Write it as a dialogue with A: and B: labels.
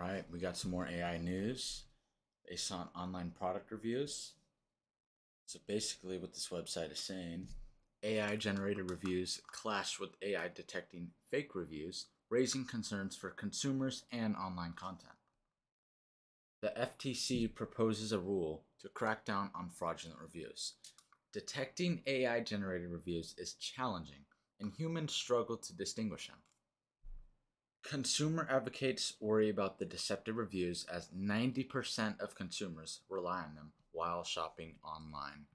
A: right, we got some more AI news based on online product reviews. So basically, what this website is saying AI generated reviews clash with AI detecting fake reviews, raising concerns for consumers and online content. The FTC proposes a rule to crack down on fraudulent reviews. Detecting AI generated reviews is challenging, and humans struggle to distinguish them. Consumer advocates worry about the deceptive reviews as 90% of consumers rely on them while shopping online.